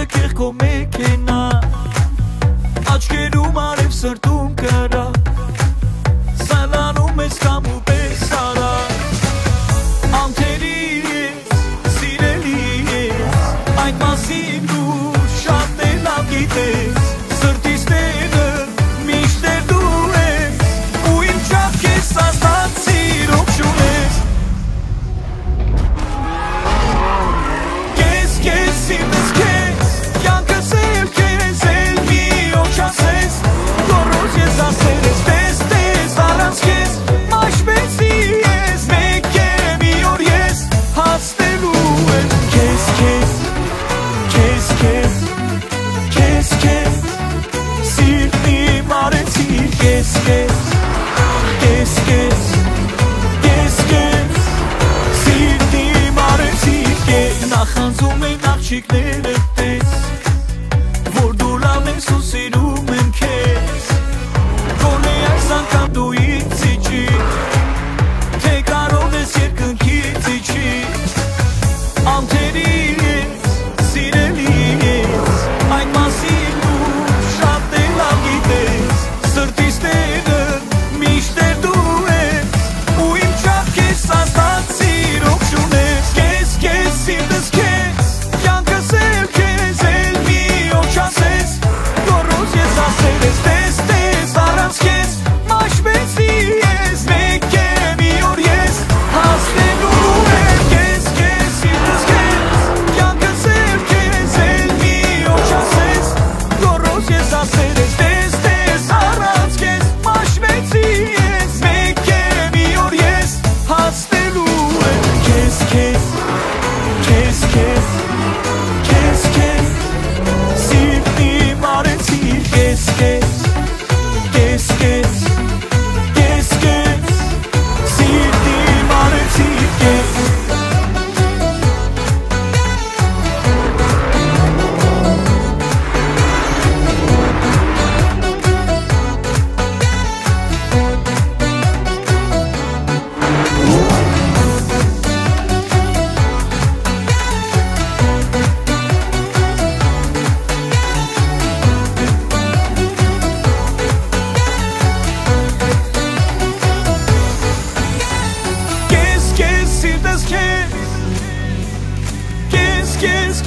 ջքեղ քո մեքենա Աչքերում արև սրտում կրա Değişikliğini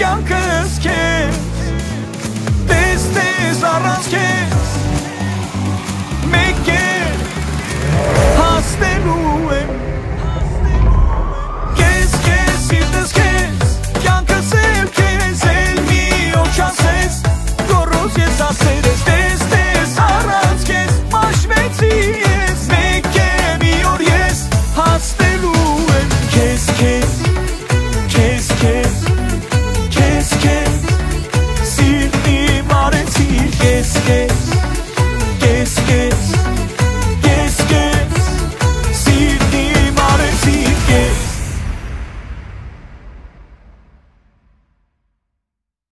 Yan kız kim?